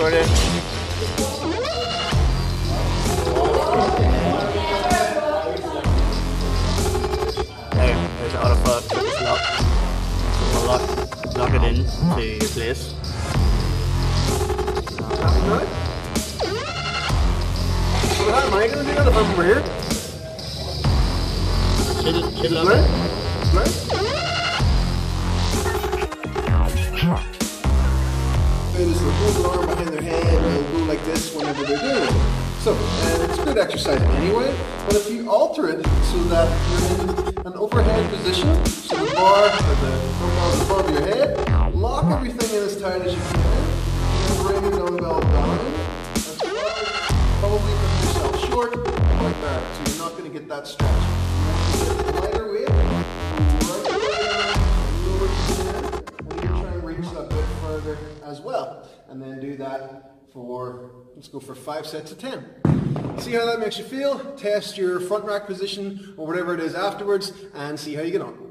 recording. There, there's auto fuck. It's lock. We'll lock, lock it in to your place. Happy good? So am I going to do that if I'm over here? Chill, chill out. Right? Right? They just hold the arm this whenever they're doing it. So, it's good exercise anyway, but if you alter it so that you're in an overhead position, so the bar, or the dumbbell is above your head, lock everything in as tight as you can, and bring the dumbbell down, probably put yourself short, like that, so you're not going to get that stretch. As well. And then do that for, let's go for five sets of 10. See how that makes you feel, test your front rack position or whatever it is afterwards, and see how you get on.